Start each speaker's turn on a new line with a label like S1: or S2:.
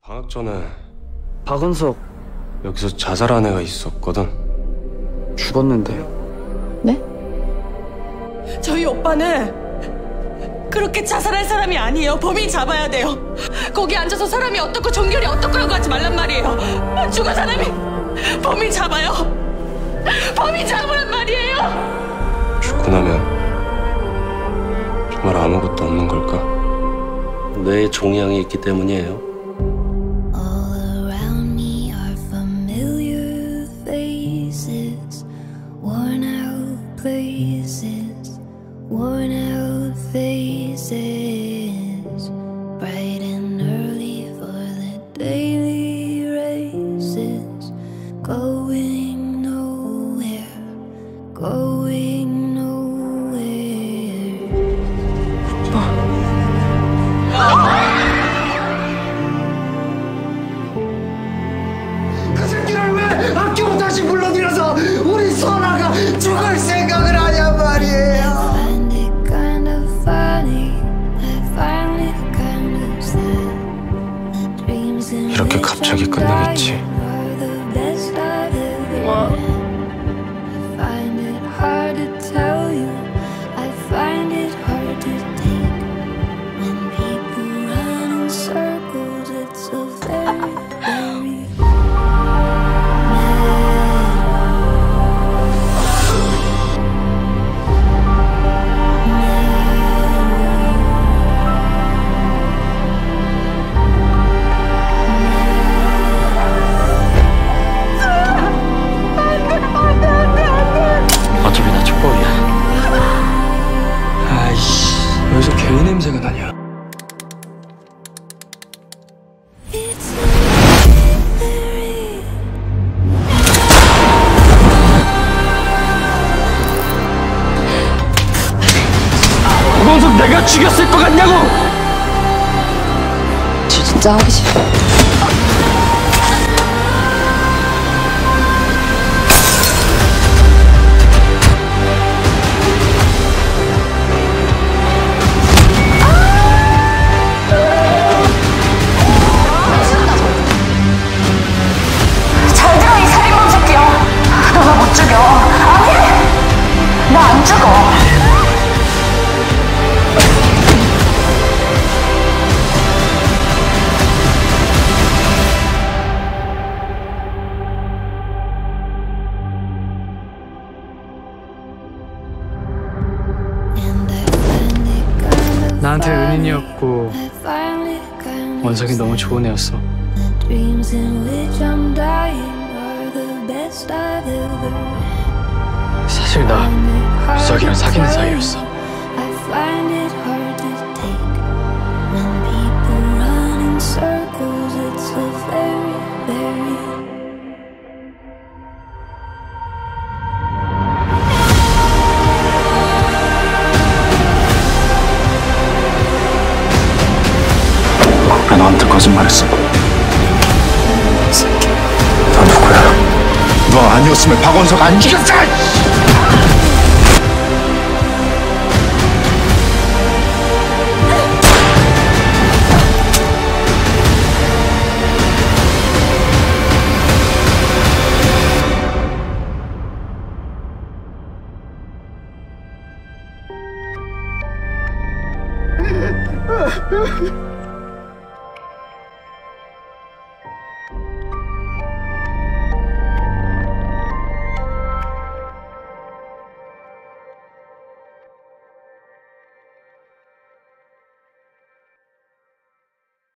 S1: 방학 전에
S2: 박은석
S1: 여기서 자살한 애가 있었거든.
S2: 죽었는데
S3: 네?
S4: 저희 오빠는 그렇게 자살할 사람이 아니에요. 범인 잡아야 돼요. 거기 앉아서 사람이 어떻고 종결이 어떻고라고 하지 말란 말이에요. 죽은 사람이 범인 잡아요. 범인 잡으란 말이에요.
S1: 죽고 나면 정말 아무것도 없는 걸까?
S5: 뇌에 종양이 있기 때문이에요.
S6: places, worn out faces, bright and early for the daily races, going nowhere, going nowhere.
S7: 그 새끼를 왜 학교로 다시 불러들여서
S1: 갑자기 끝나겠지.
S6: dying
S2: 인 냄새가 나냐
S6: It's very
S2: 박은석 내가 죽였을 것 같냐고
S3: 진짜 하기 싫어.
S2: 나한테. 은인이었고 원석이 너무 좋은 애였어. 사실 나
S6: to
S2: 사귀는 사이였어 거짓말했어 너 누구야
S7: 너 아니었으면 박원석 안 죽였어.